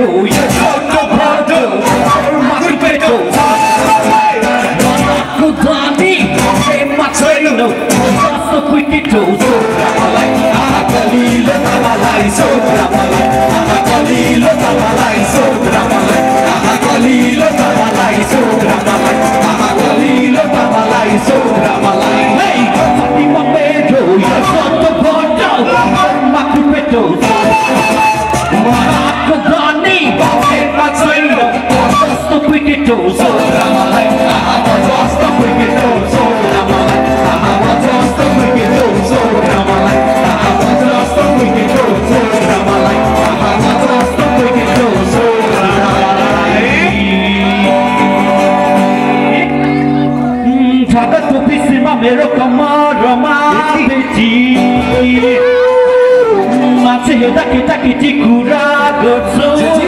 oh wicked Macie takie, takie, ci kura go co?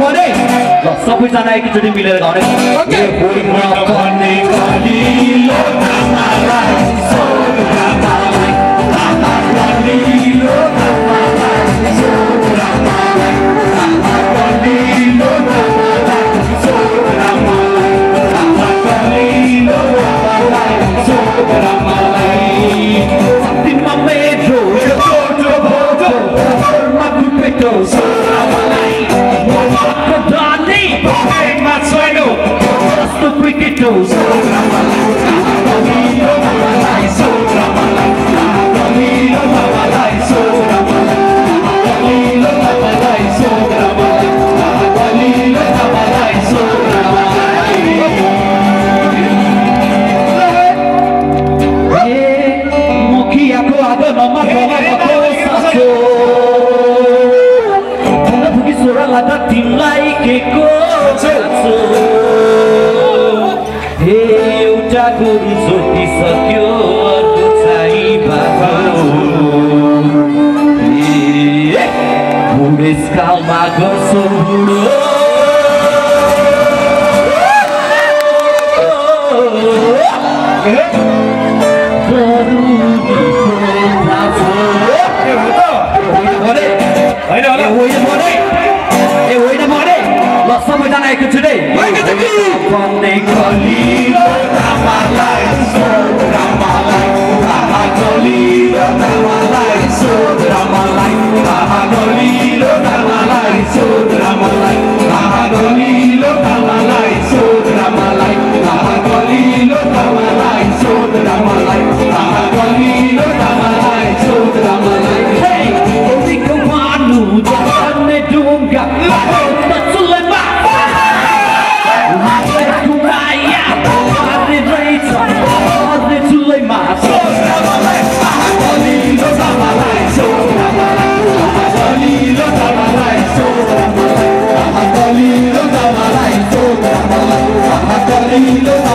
भने ल सबैजना एकचोटि मिलेर गाउने Pedro, Pedro, Pedro, Pedro, Pedro, Pedro, अर्को जोटिसक्यो अर्को चाहिँ बाबा बुढेसकालमा गर्छौ बुढो होइन होला होइन मरे ए होइन मरे ल सबैजना एकछिटै भन्ने कलिलो Thank you.